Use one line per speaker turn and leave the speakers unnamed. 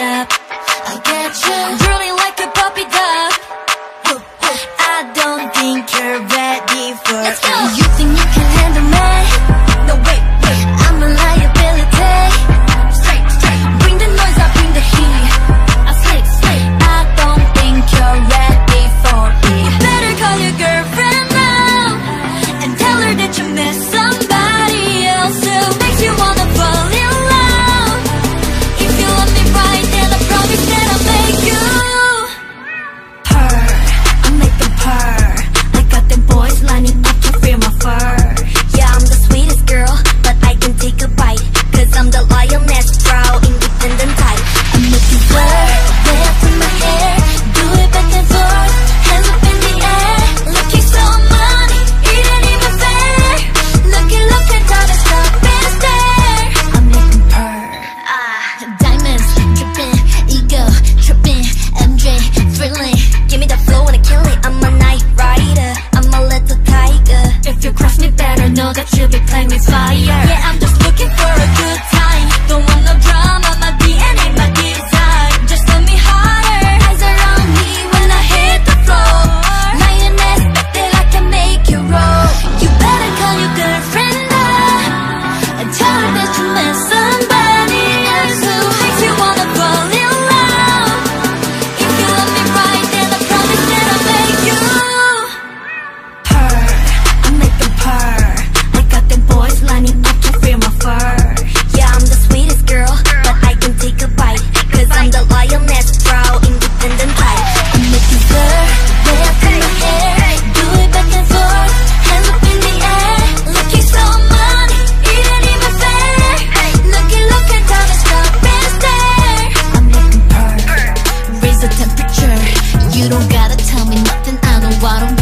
up. I'll get you Drooling like a puppy dog. I don't think you're ready for Let's go. that you'll be playing with fire. why don't